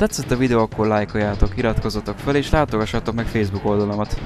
tetszett a videó, akkor lájkoljátok, iratkozzatok fel és látogassatok meg Facebook oldalamat.